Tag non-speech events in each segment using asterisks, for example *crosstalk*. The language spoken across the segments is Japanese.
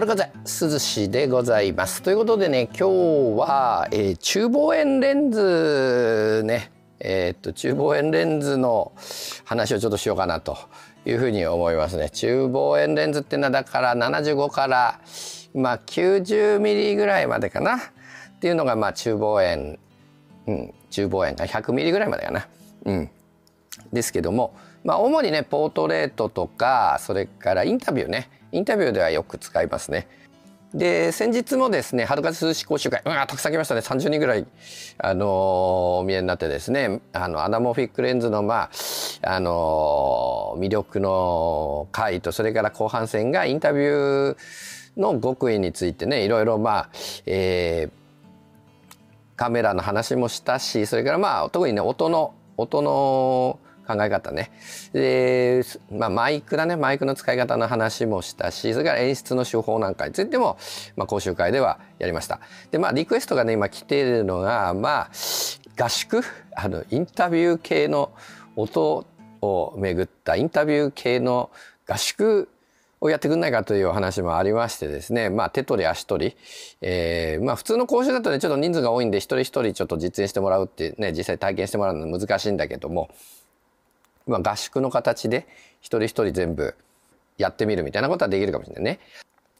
春風涼しでございます。ということでね今日は、えー、中望遠レンズねえー、っと中望遠レンズの話をちょっとしようかなというふうに思いますね。中望遠レンズっていうのはだから75からまあ90ミリぐらいまでかなっていうのがまあ中望遠うん中望遠が100ミリぐらいまでかな。うん。ですけどもまあ主にねポートレートとかそれからインタビューねインタビューではよく使いますね。で先日もですね春風涼し講習会うわたくさん来ましたね30人ぐらいあのー、お見えになってですねあのアナモフィックレンズのまああのー、魅力の回とそれから後半戦がインタビューの極意についてねいろいろまあ、えー、カメラの話もしたしそれからまあ特にね音の音の考え方ね。で、まあ、マイクだね。マイクの使い方の話もしたし、それから演出の手法なんかについても、まあ、講習会ではやりました。で、まあ、リクエストがね、今来ているのが、まあ、合宿？あの、インタビュー系の音をめぐったインタビュー系の合宿をやってくんないかというお話もありましてですね、まあ、手取り足取り、えー、まあ、普通の講習だとね、ちょっと人数が多いんで、一人一人ちょっと実演してもらうってね、実際体験してもらうの難しいんだけども、まあ、合宿の形で一人一人全部やってみるみたいなことはできるかもしれないね。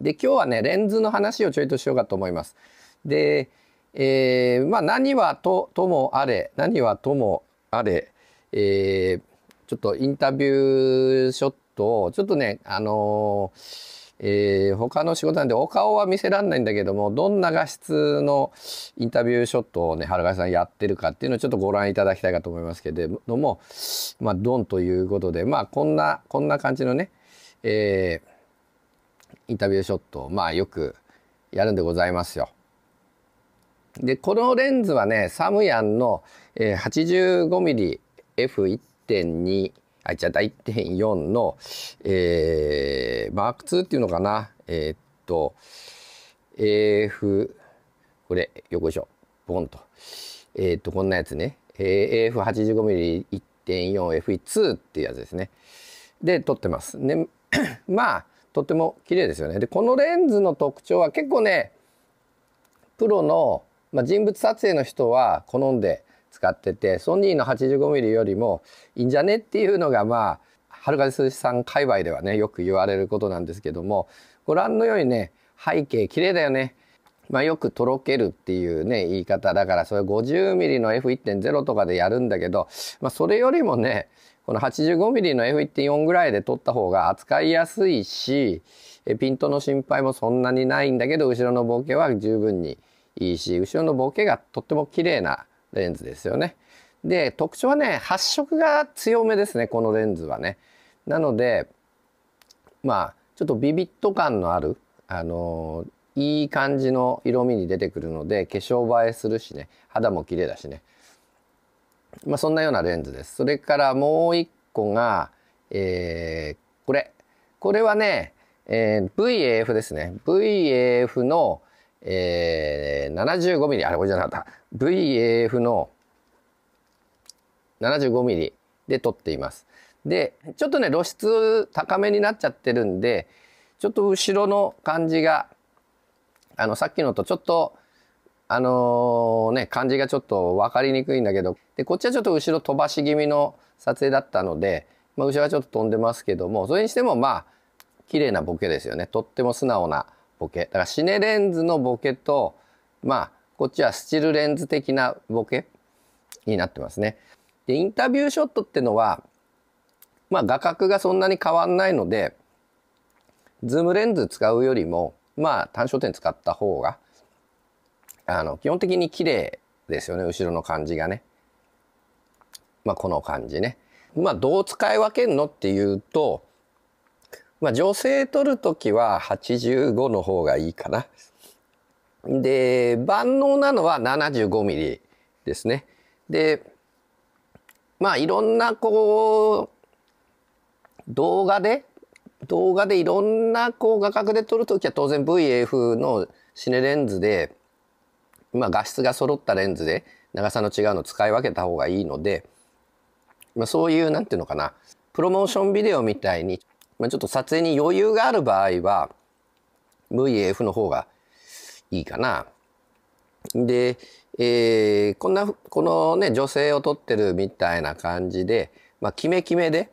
で今日はねレンズの話をちょいとしようかと思います。で、えー、まあ何はとともあれ何はともあれ、えー、ちょっとインタビューショットをちょっとねあのーえー、他の仕事なんでお顔は見せらんないんだけどもどんな画質のインタビューショットをね原川さんやってるかっていうのをちょっとご覧いただきたいかと思いますけれどもまあドンということでまあこんなこんな感じのね、えー、インタビューショットをまあよくやるんでございますよ。でこのレンズはねサムヤンの、85mmF1.2 あ、じゃあ1.4の、えー、マーク2っていうのかな？えー、っと、AF、これ、よこしょ、ボンと。えー、っと、こんなやつね。えー、AF85mm1.4F2 っていうやつですね。で、撮ってます。ね、*coughs* まあ、とっても綺麗ですよね。で、このレンズの特徴は結構ね、プロの、まあ、人物撮影の人は好んで使っててソニーの 85mm よりもいいんじゃねっていうのがまあ春風涼さん界隈ではねよく言われることなんですけどもご覧のようにね背景綺麗だよね。まあ、よくとろけるっていうね言い方だからそれ 50mm の F1.0 とかでやるんだけど、まあ、それよりもねこの 85mm の F1.4 ぐらいで撮った方が扱いやすいしピントの心配もそんなにないんだけど後ろのボケは十分にいいし後ろのボケがとっても綺麗なレンズですよね。で特徴はね発色が強めですねこのレンズはね。なのでまあちょっとビビット感のあるあのいい感じの色味に出てくるので化粧映えするしね肌も綺麗だしね。まあそんなようなレンズです。それからもう一個が、えー、これ。これはね、えー、VAF ですね。VAF の、えー、75mm、あれこれじゃなかった。VAF の 75mm で撮っています。で、ちょっとね、露出高めになっちゃってるんで、ちょっと後ろの感じが、あの、さっきのとちょっと、あのー、ね、感じがちょっと分かりにくいんだけど、で、こっちはちょっと後ろ飛ばし気味の撮影だったので、まあ、後ろはちょっと飛んでますけども、それにしてもまあ、綺麗なボケですよね。とっても素直なボケ。だからシネレンズのボケと、まあ、こっちはスチルレンズ的なボケになってますね。で、インタビューショットってのは、まあ画角がそんなに変わんないので、ズームレンズ使うよりも、まあ単焦点使った方が、あの、基本的に綺麗ですよね、後ろの感じがね。まあこの感じね。まあどう使い分けるのっていうと、まあ女性撮るときは85の方がいいかな。で、万能なのは 75mm ですね。で、まあいろんなこう、動画で、動画でいろんなこう画角で撮るときは当然 VF のシネレンズで、まあ画質が揃ったレンズで長さの違うのを使い分けた方がいいので、まあそういうなんていうのかな、プロモーションビデオみたいに、まあ、ちょっと撮影に余裕がある場合は、VF の方がいいかな。で、えー、こんな、このね、女性を撮ってるみたいな感じで、まあ、キメキメで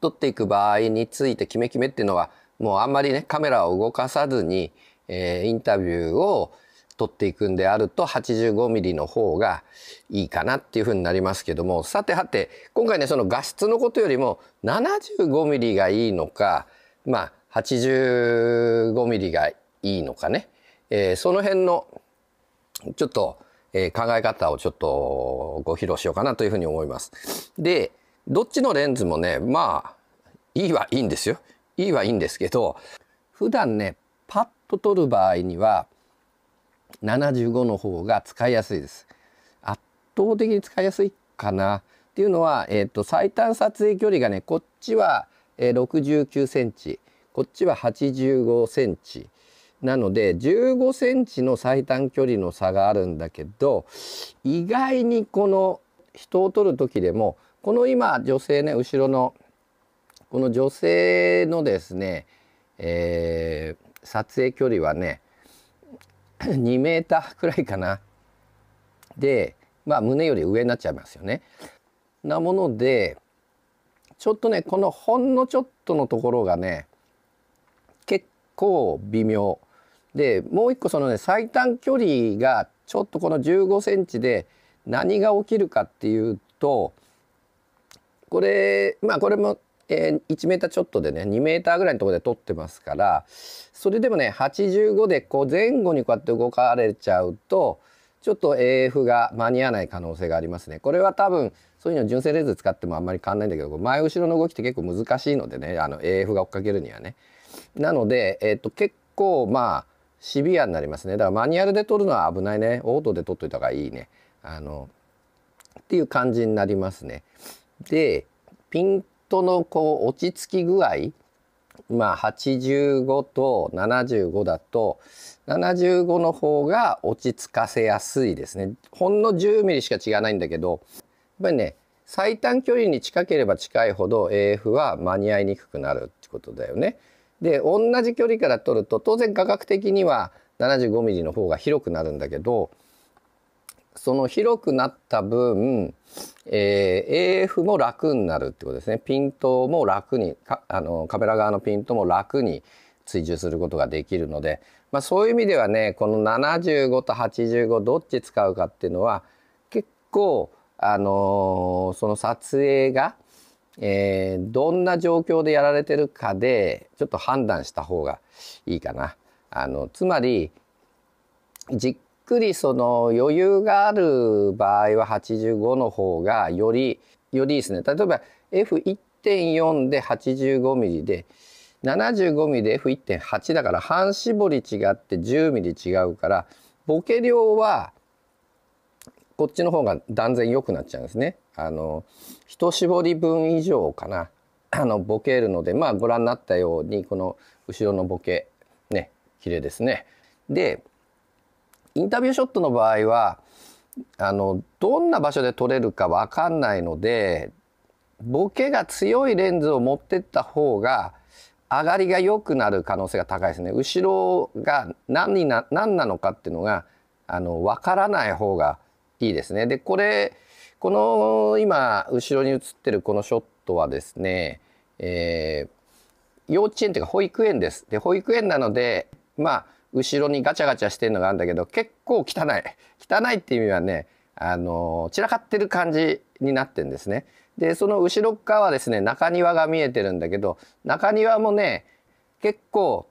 撮っていく場合について、キメキメっていうのは、もうあんまりね、カメラを動かさずに、えー、インタビューを撮っていくんであると 85mm の方がいいかなっていうふうになりますけども、さてはて、今回ね、その画質のことよりも 75mm がいいのか、まあ、85mm がいいのかね、えー、その辺のちょっと、えー、考え方をちょっとご披露しようかなというふうに思います。で、どっちのレンズもね、まあ、いいはいいんですよ。いいはいいんですけど、普段ね、パッと撮る場合には、75の方が使いやすいです。圧倒的に使いやすいかな。っていうのは、えっ、ー、と、最短撮影距離がね、こっちは69センチ、こっちは85センチ。なので15センチの最短距離の差があるんだけど意外にこの人を撮る時でもこの今女性ね後ろのこの女性のですね、えー、撮影距離はね *laughs* 2メーターくらいかな。でまあ胸より上になっちゃいますよね。なものでちょっとねこのほんのちょっとのところがね結構微妙でもう一個そのね最短距離がちょっとこの15センチで何が起きるかっていうとこれまあこれも、えー、1メーターちょっとでね2メーターぐらいのところで撮ってますからそれでもね85でこう前後にこうやって動かれちゃうとちょっと AF が間に合わない可能性がありますね。これは多分そういうの純正レンズ使ってもあんまり変わんないんだけど前後ろの動きって結構難しいのでねあの AF が追っかけるにはね。なので、えー、と結構まあシビアになりますねだからマニュアルで撮るのは危ないねオートで撮っといた方がいいねあのっていう感じになりますねでピントのこう落ち着き具合まあ85と75だと75の方が落ち着かせやすいですねほんの10ミリしか違わないんだけどやっぱりね最短距離に近ければ近いほど AF は間に合いにくくなるってことだよね。で同じ距離から撮ると当然画角的には 75mm の方が広くなるんだけどその広くなった分、えー、AF も楽になるってことですねピントも楽にあのカメラ側のピントも楽に追従することができるので、まあ、そういう意味ではねこの75と85どっち使うかっていうのは結構あのー、その撮影がえー、どんな状況でやられてるかでちょっと判断した方がいいかな。あのつまりじっくりその余裕がある場合は85の方がよりよりいいですね。例えば F1.4 で 85mm で 75mm で F1.8 だから半絞り違って 10mm 違うからボケ量はこっちの方が断然良くなっちゃうんですね。あの一絞り分以上かなあのボケるのでまあご覧になったようにこの後ろのボケね綺麗ですね。でインタビューショットの場合はあのどんな場所で撮れるか分かんないのでボケが強いレンズを持ってった方が上がりが良くなる可能性が高いですね。後ろが何な何なのかっていうのがあの分からない方がいいですね。でこれこの今後ろに映ってるこのショットはですね、えー、幼稚園というか保育園です。で保育園なのでまあ後ろにガチャガチャしてるのがあるんだけど結構汚い汚いっていう意味はねあの散らかってる感じになってんですね。でその後ろ側はですね中庭が見えてるんだけど中庭もね結構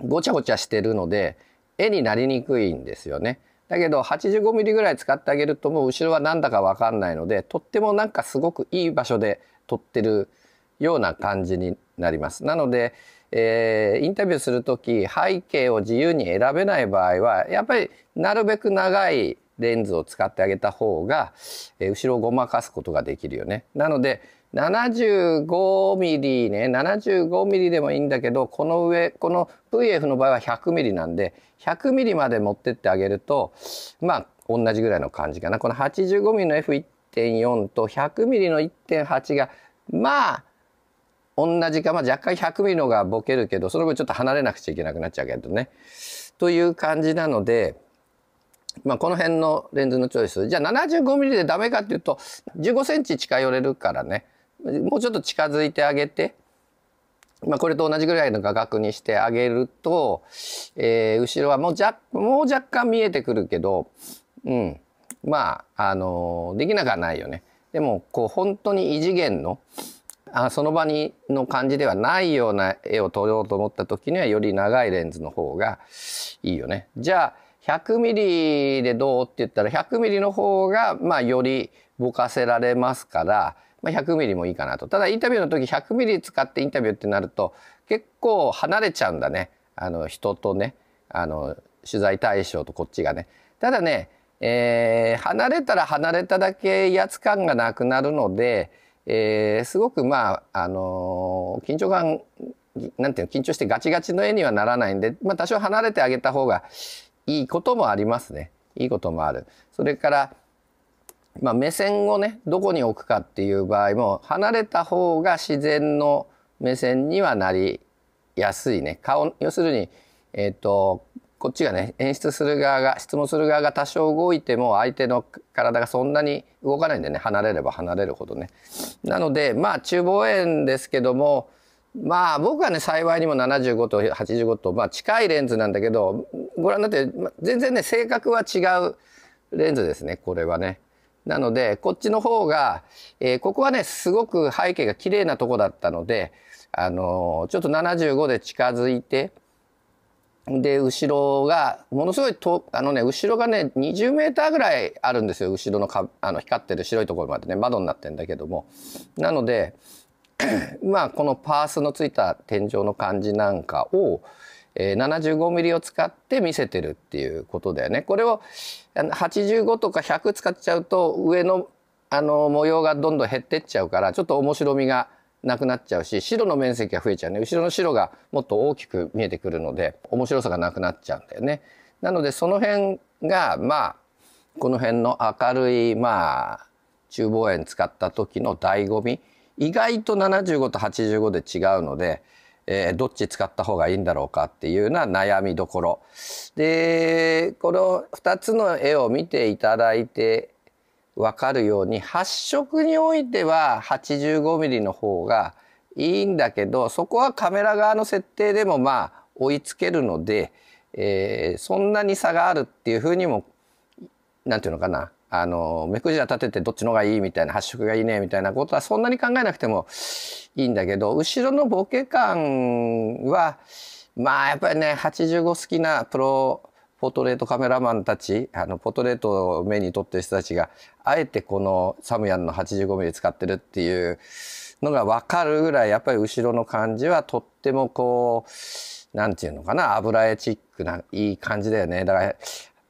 ごちゃごちゃしてるので絵になりにくいんですよね。だけど 85mm ぐらい使ってあげるともう後ろは何だか分かんないのでとってもなんかすごくいい場所で撮ってるような感じになります。なので、えー、インタビューする時背景を自由に選べない場合はやっぱりなるべく長いレンズを使ってあげた方が、えー、後ろをごまかすことができるよね。なので 75mm ね 75mm でもいいんだけどこの上この VF の場合は 100mm なんで 100mm まで持ってってあげるとまあ同じぐらいの感じかなこの 85mm の F1.4 と 100mm の1.8がまあ同じか、まあ、若干100ミリのがボケるけどその分ちょっと離れなくちゃいけなくなっちゃうけどね。という感じなので、まあ、この辺のレンズのチョイスじゃあ75ミリでダメかっていうと15センチ近寄れるからねもうちょっと近づいてあげて。まあ、これと同じぐらいの画角にしてあげると、えー、後ろはもう若もう若干見えてくるけど、うん、まあ、あのー、できなくはないよね。でもこう本当に異次元のあその場にの感じではないような絵を撮ろうと思った時にはより長いレンズの方がいいよね。じゃあ100ミリでどうって言ったら100ミリの方がまあよりぼかせられますから、まあ、100ミリもいいかなと。ただインタビューの時100ミリ使ってインタビューってなると結構離れちゃうんだね。あの人とねあの取材対象とこっちがね。ただね、えー、離れたら離れただけ威圧感がなくなるので、えー、すごくまあ、あのー、緊張感なんていうの緊張してガチガチの絵にはならないんで、まあ、多少離れてあげた方がいいこともありますね。いいこともある。それから、まあ、目線をねどこに置くかっていう場合も離れた方が自然の目線にはなりやすいね。顔要するに、えっ、ー、とこっちがね演出する側が質問する側が多少動いても相手の体がそんなに動かないんでね離れれば離れるほどね。なのでまあ中望遠ですけどもまあ僕はね幸いにも75と85とまあ近いレンズなんだけどご覧になって全然ね性格は違うレンズですねこれはね。なのでこっちの方が、えー、ここはねすごく背景が綺麗なとこだったのであのー、ちょっと75で近づいて。で、後ろが、ものすごいと、あのね、後ろがね、20メーターぐらいあるんですよ。後ろのか、あの、光ってる白いところまでね、窓になってんだけども。なので、*clears throat* まあ、このパースのついた天井の感じなんかを、えー、75ミリを使って見せてるっていうことだよね。これを85とか100使っちゃうと上のあの模様がどんどん減ってっちゃうからちょっと面白みがなくなっちゃうし白の面積が増えちゃうね。後ろの白がもっと大きく見えてくるので面白さがなくなっちゃうんだよね。なのでその辺がまあこの辺の明るいまあ中望遠使った時の醍醐味。意外と75と85で違うので、えー、どっち使った方がいいんだろうかっていうような悩みどころ。でこの2つの絵を見ていただいて分かるように発色においては 85mm の方がいいんだけどそこはカメラ側の設定でもまあ追いつけるので、えー、そんなに差があるっていうふうにも何て言うのかなあの目くじら立ててどっちの方がいいみたいな発色がいいねみたいなことはそんなに考えなくてもいいんだけど後ろのボケ感はまあやっぱりね85好きなプロポートレートカメラマンたちあのポートレートを目に撮ってる人たちがあえてこのサムヤンの 85mm 使ってるっていうのがわかるぐらいやっぱり後ろの感じはとってもこうなんていうのかな油絵チックないい感じだよね。だから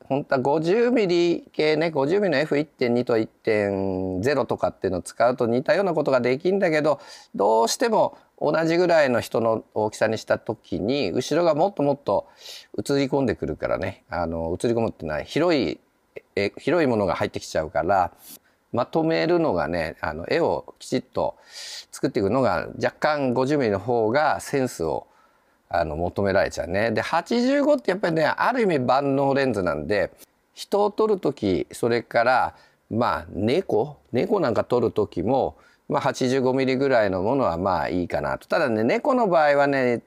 本当は 50mm 系ね 50mm の F1.2 と1.0とかっていうのを使うと似たようなことができんだけどどうしても同じぐらいの人の大きさにした時に後ろがもっともっと映り込んでくるからね。あの映り込むっていうのは広いえ広いものが入ってきちゃうからまとめるのがねあの絵をきちっと作っていくのが若干 50mm の方がセンスをあの求められちゃうね。で85ってやっぱりねある意味万能レンズなんで人を撮る時それからまあ猫？猫なんか撮る時もまあ、85ミリぐらいのものはまあいいかなと。ただね、猫の場合はね、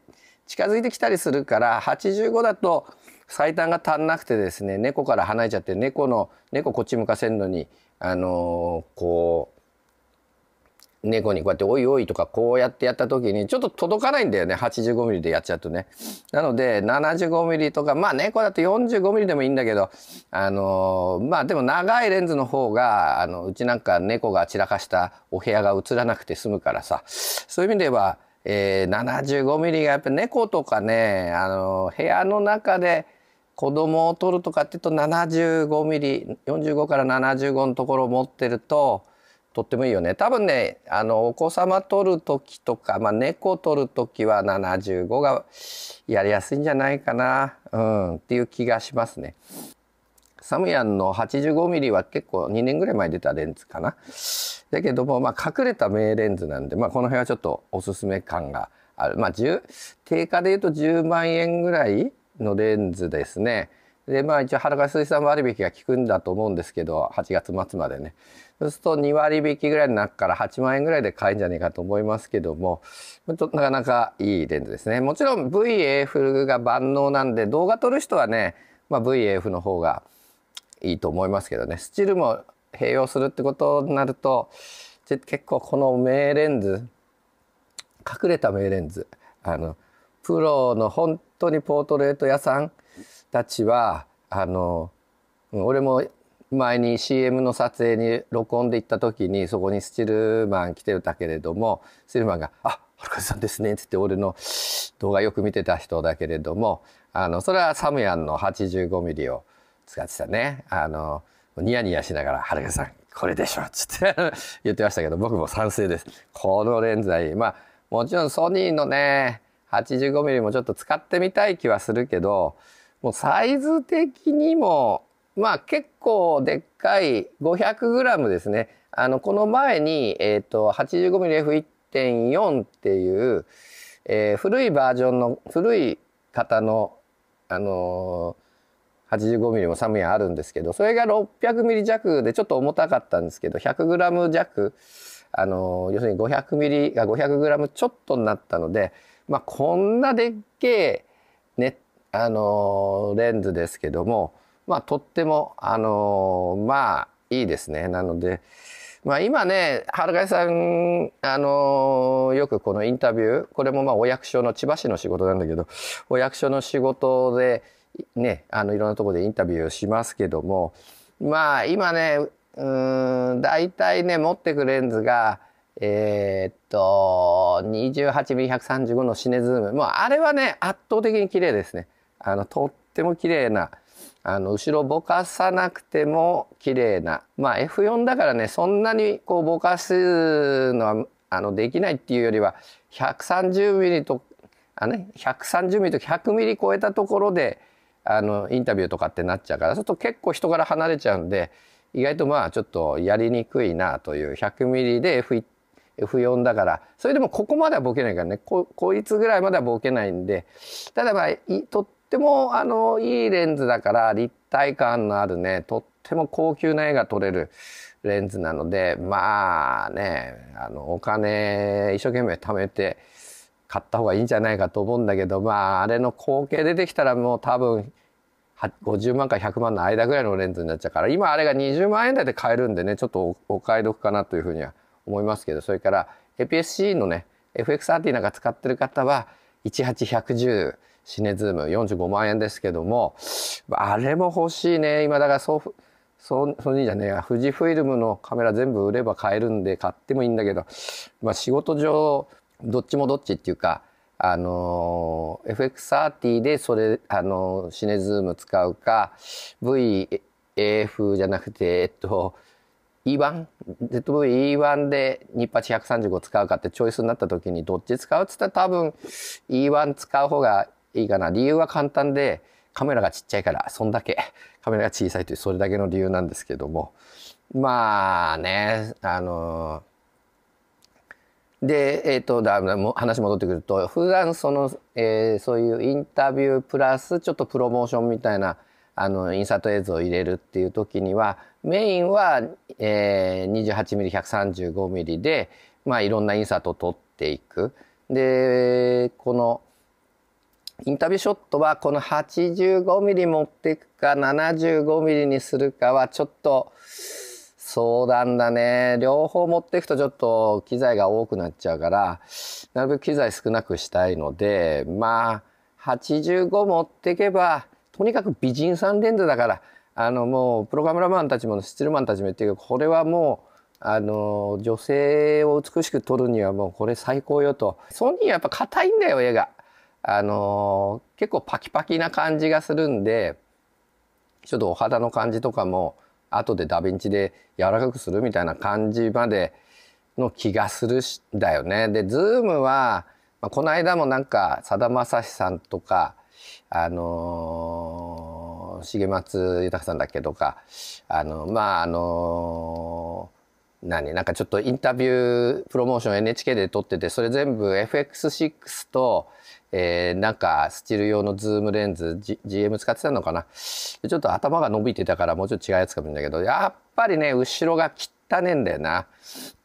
近づいてきたりするから、85だと最短が足んなくてですね、猫から離れちゃって、猫の、猫こっち向かせるのに、あのー、こう、猫にこうやって「おいおい」とかこうやってやった時にちょっと届かないんだよね 85mm でやっちゃうとね。なので 75mm とかまあ猫だと 45mm でもいいんだけどあのー、まあでも長いレンズの方があのうちなんか猫が散らかしたお部屋が映らなくて済むからさそういう意味では、えー、75mm がやっぱ猫とかねあのー、部屋の中で子供を撮るとかっていうと 75mm45 から75のところを持ってるととってもいいよね多分ねあのお子様取る時とか、まあ、猫取る時は75がやりやすいんじゃないかな、うん、っていう気がしますね。サムヤンの 85mm は結構2年ぐらい前出たレンズかな。だけども、まあ、隠れた名レンズなんで、まあ、この辺はちょっとおすすめ感がある。まあ、定価で言うと10万円ぐらいのレンズですね。で、まあ一応、はるか水産割引が効くんだと思うんですけど、8月末までね。そうすると2割引きぐらいになるから8万円ぐらいで買えるんじゃないかと思いますけども、なかなかいいレンズですね。もちろん VAF が万能なんで、動画撮る人はね、まあ、VAF の方がいいと思いますけどね。スチルも併用するってことになると、結構この名レンズ、隠れた名レンズ、あの、プロの本当にポートレート屋さんたちは、あの、俺も前に CM の撮影に録音で行った時にそこにスチルマン来てたけれどもスチルマンが「あはるかさんですね」っつって俺の動画よく見てた人だけれどもあのそれはサムヤンの 85mm を使ってたねあのニヤニヤしながら「はるかさんこれでしょ」っつって *laughs* 言ってましたけど僕も賛成です。このレンズはいいまあもちろんソニーのね 85mm もちょっと使ってみたい気はするけどもうサイズ的にもまあ結構でっかい 500g ですね。あのこの前に、えーと、85mmF1.4 っていう、えー、古いバージョンの古い型の、あのー、85mm もサムヤンあるんですけどそれが 600mm 弱でちょっと重たかったんですけど 100g 弱、あのー、要するに 500mm が 500g ちょっとになったので、まあ、こんなでっけえ、ねあのレンズですけどもまあとってもあのまあいいですね。なのでまあ今ね、春貝さん、あのよくこのインタビュー、これもまあお役所の千葉市の仕事なんだけど、お役所の仕事で、ね、あのいろんなところでインタビューしますけども、まあ今ね、うん、大体ね、持ってくレンズが、えー、っと、28mm135 のシネズーム。もうあれはね、圧倒的に綺麗ですね。あの、とっても綺麗な、あの後ろぼかさなくても綺麗なまあ F4 だからねそんなにこうぼかすのはあのできないっていうよりは 130mm とあね 130mm と 100mm 超えたところであのインタビューとかってなっちゃうからそうすると結構人から離れちゃうんで意外とまあちょっとやりにくいなという 100mm で F F4 だからそれでもここまではボケないからねここいつぐらいまではボケないんでただまあとってもあのいいレンズだから立体感のあるねとっても高級な絵が撮れるレンズなのでまあねあのお金一生懸命貯めて買った方がいいんじゃないかと思うんだけどまああれの光景出てきたらもう多分50万から100万の間ぐらいのレンズになっちゃうから今あれが20万円台で買えるんでねちょっとお買い得かなというふうには思いますけどそれから APS-C のね FX30 なんか使ってる方は18110シネズーム45万円ですけども、あれも欲しいね。今だからソフ、ソソニーじゃねえや、富士フイルムのカメラ全部売れば買えるんで買ってもいいんだけど、まあ仕事上、どっちもどっちっていうか、あの FX30 でそれ、あのシネズーム使うか、VAF じゃなくて、えっと、E1、ZV-E1 でニッパチ135使うかってチョイスになった時にどっち使うっつったら多分 E1 使う方がいいかな。理由は簡単で、カメラがちっちゃいから、そんだけ。カメラが小さいという、それだけの理由なんですけども。まあね、あので、えっ、ー、と、だ話戻ってくると、普段その、えー、そういうインタビュープラス、ちょっとプロモーションみたいな、あの、インサート映像を入れるっていう時には、メインは、えー、28mm、135mm で、まあ、いろんなインサートを撮っていく。で、この、インタビューショットはこの 85mm 持っていくか 75mm にするかはちょっと相談だね。両方持っていくとちょっと機材が多くなっちゃうから、なるべく機材少なくしたいので、まあ、85持っていけば、とにかく美人さんレンズだから、あのもうプロカメラマンたちもスチルマンたちも言ってるけど、これはもう、あの女性を美しく撮るにはもうこれ最高よと。ソニーはやっぱ硬いんだよ、絵が。あのー、結構パキパキな感じがするんで、ちょっとお肌の感じとかも、後でダヴィンチで柔らかくするみたいな感じまでの気がするんだよね。で、ズームは、まあ、この間もなんか、さだまさしさんとか、あのの重松豊さんだっけとかあのまああの何？なんかちょっとインタビュープロモーション NHK で撮っててそれ全部 FX6 と、えー、なんかスチール用のズームレンズ、 GM 使ってたのかな？ちょっと頭が伸びてたからもうちょっと違うやつかもしれないけどやっぱりね後ろが汚ねんだよな。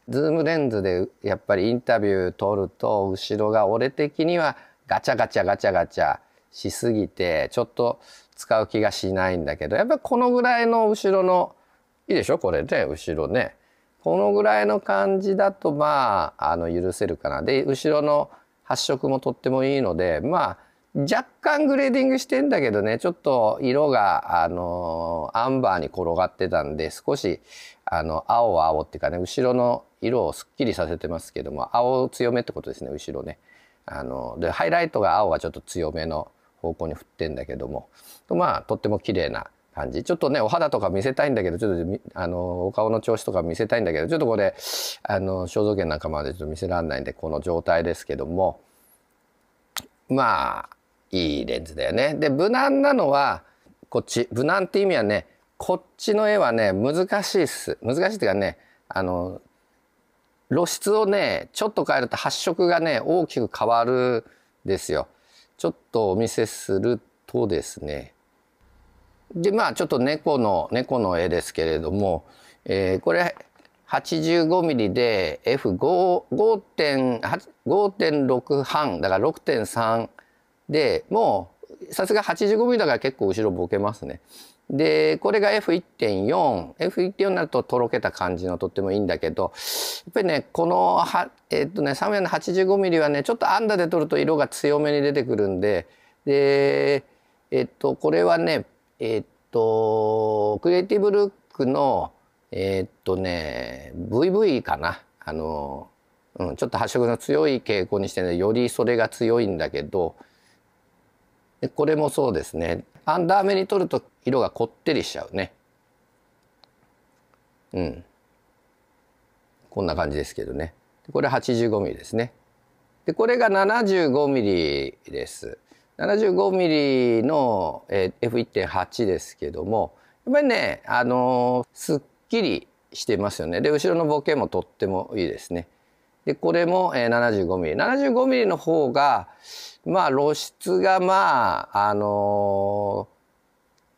ズームレンズでやっぱりインタビュー撮ると後ろが俺的にはガチャガチャガチャガチャしすぎてちょっと使う気がしないんだけどやっぱこのぐらいの後ろのいいでしょ？これね後ろね。このぐらいの感じだとまああの許せるかな。で後ろの発色もとってもいいのでまあ若干グレーディングしてんだけどねちょっと色があのアンバーに転がってたんで少しあの青は青っていうかね後ろの色をすっきりさせてますけども青強めってことですね後ろね。あのでハイライトが青がちょっと強めの方向に振ってんだけどもとまあとっても綺麗な感じちょっとねお肌とか見せたいんだけどちょっとあのお顔の調子とか見せたいんだけどちょっとこれあの肖像権なんかまでちょっと見せられないんでこの状態ですけどもまあいいレンズだよね。で無難なのはこっち無難って意味はねこっちの絵はね難しいっす難しいっていうかねあの露出をねちょっと変えると発色がね大きく変わるですよ。ちょっとお見せするとですねでまあちょっと猫の猫の絵ですけれども、えー、これ 85mm で F5.6 半だから6.3でもうさすが 85mm だから結構後ろボケますね。でこれが F1.4F1.4 F1 になるととろけた感じのとってもいいんだけどやっぱりねこのはえっとねサムヤの 85mm はねちょっとアンダで撮ると色が強めに出てくるんででえっとこれはねえっとクリエイティブルックのえっとね VV かな。あの、うん、ちょっと発色の強い傾向にしてねよりそれが強いんだけどこれもそうですね。アンダー目に取ると色がこってりしちゃうね。うん。こんな感じですけどね。これ 85mm ですね。でこれが 75mm です。75mm の、F1.8 ですけどもやっぱりねあのー、すっきりしてますよね。で後ろのボケもとってもいいですね。でこれも、75mm75mm の方がまあ露出がまああの、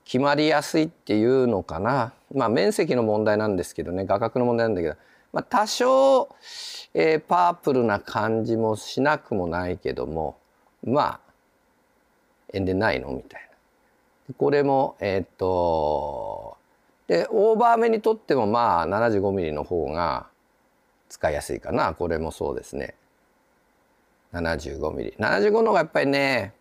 決まりやすいっていうのかな。まあ面積の問題なんですけどね。画角の問題なんだけど、まあ、多少、えー、パープルな感じもしなくもないけどもまあでないの？みたいな。これもえっ、とでオーバー目にとってもまあ 75mm の方が使いやすいかな。これもそうですね。75ミリ。75の方がやっぱりね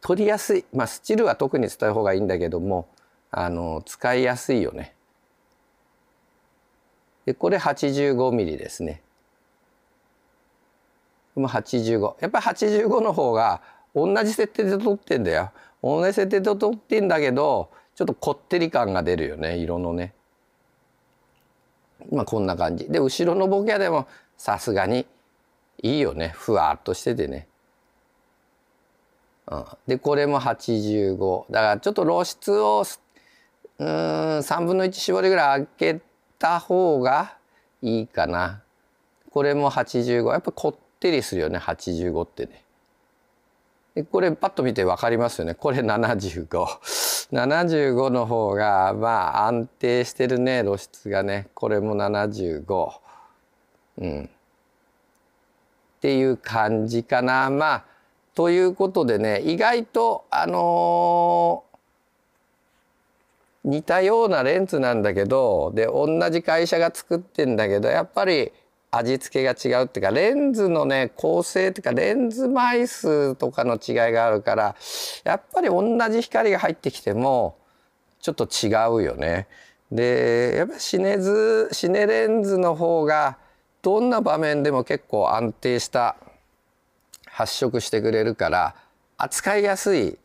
取りやすい。まあスチルは特に伝える方がいいんだけどもあの使いやすいよね。でこれ85ミリですね。も85やっぱり85の方が同じ設定で撮ってんだよ。同じ設定で撮ってんだけどちょっとこってり感が出るよね。色のね。まあこんな感じ。で後ろのボケはでもさすがにいいよね。ふわっとしててね。うん、でこれも85だからちょっと露出をうん3分の1絞りぐらい開けた方がいいかな。これも85やっぱこってりするよね。85ってね。これパッと見て分かりますよねこれ75。75の方がまあ安定してるね露出がねこれも75。うんっていう感じかな。まあということでね意外とあのー、似たようなレンズなんだけどで同じ会社が作ってんだけどやっぱり味付けが違うっていうかレンズのね構成っていうかレンズ枚数とかの違いがあるからやっぱり同じ光が入ってきてもちょっと違うよね。でやっぱシネズシネレンズの方がどんな場面でも結構安定した発色してくれるから扱いやすい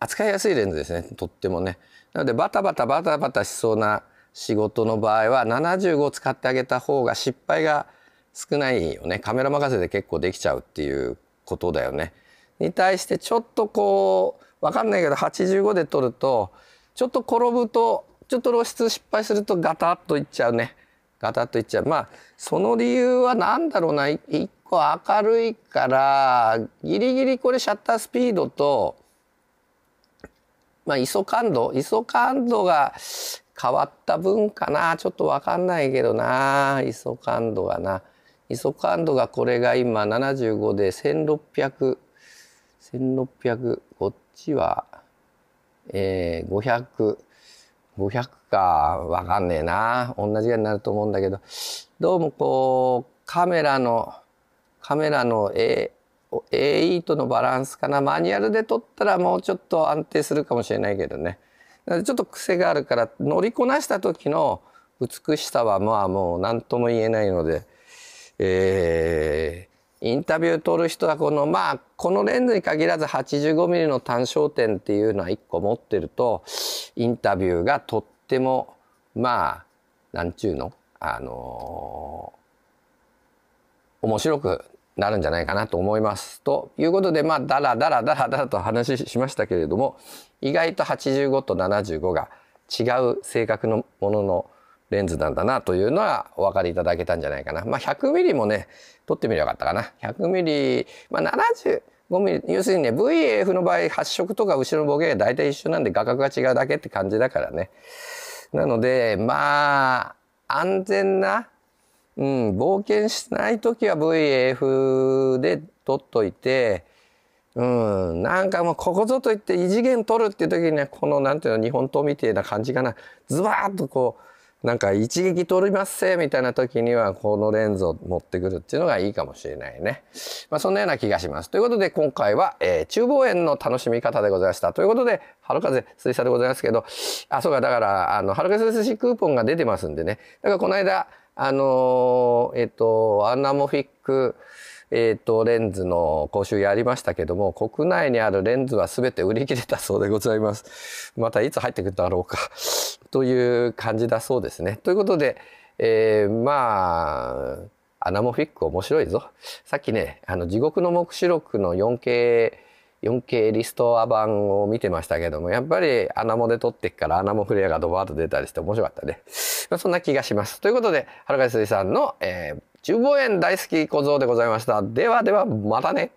扱いやすいレンズですねとってもね。なのでバタバタバタバタしそうな仕事の場合は75使ってあげた方が失敗が少ないよね。カメラ任せで結構できちゃうっていうことだよね。に対してちょっとこう分かんないけど85で撮るとちょっと転ぶとちょっと露出失敗するとガタッといっちゃうね。ガタッといっちゃう。まあその理由は何だろうな。一個明るいからギリギリこれシャッタースピードとまあ ISO 感度 ISO 感度が変わった分かな。ちょっと分かんないけどな。ISO 感度がな。ISO 感度がこれが今75で1600 1600こっちはえー、500 500か。分かんねえな。同じぐらいになると思うんだけど。どうもこうカメラのカメラの A AE とのバランスかな。マニュアルで撮ったらもうちょっと安定するかもしれないけどね。ちょっと癖があるから乗りこなした時の美しさはまあもう何とも言えないので、えー、インタビュー撮る人はこのまあこのレンズに限らず 85mm の単焦点っていうのは1個持ってるとインタビューがとってもまあなんちゅうの？あのー、面白くなるんじゃないかなと思います。ということでまあだらだらだらだらと話しましたけれども意外と85と75が違う性格のもののレンズなんだなというのはお分かりいただけたんじゃないかな。まあ 100mm もね撮ってみればよかったかな。100mm、まあ70 5ミリ要するにね VF の場合発色とか後ろのボケが大体一緒なんで画角が違うだけって感じだからねなのでまあ安全な、うん、冒険しない時は VF で撮っといてうんなんかもうここぞといって異次元撮るっていう時にはこのなんていうの日本刀みたいな感じかなズバーッとこうなんか一撃取りますせみたいな時にはこのレンズを持ってくるっていうのがいいかもしれないね。まあそんなような気がします。ということで今回は、えー、中望遠の楽しみ方でございました。ということで、春風水車でございますけど、あ、そうか、だから、あの、春風水車クーポンが出てますんでね。だからこの間、あの、えっ、ー、と、アナモフィック、えっ、ー、と、レンズの講習やりましたけども、国内にあるレンズは全て売り切れたそうでございます。またいつ入ってくるだろうか。*laughs* という感じだそうですね。ということで、えー、まあ、アナモフィック面白いぞ。さっきね、あの、地獄の目視録の 4K、4K リストア版を見てましたけども、やっぱりアナモで撮ってっからアナモフレアがドバーッと出たりして面白かったね。まあ、そんな気がします。ということで、原川水さんの、えー、中望園大好き小僧でございました。ではでは、またね。